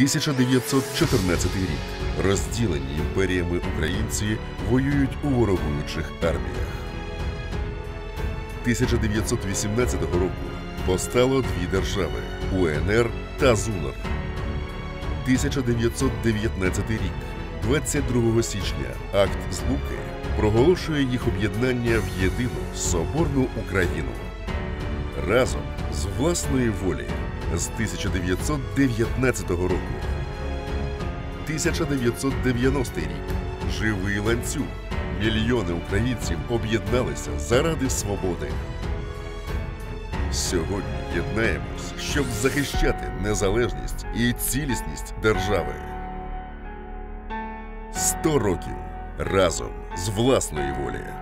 1914 рік. Розділені імперіями українці воюють у ворогуючих арміях. 1918 року постало дві держави УНР та ЗУНР. 1919 рік, 22 січня, акт Злуки проголошує їх об'єднання в єдину соборну Україну. Разом з власної волі з 1919 року. 1990 рік. Живий ланцюг. Мільйони українців об'єдналися заради свободи. Сьогодні єднаємось, щоб захищати незалежність і цілісність держави. Сто років разом з власної волі.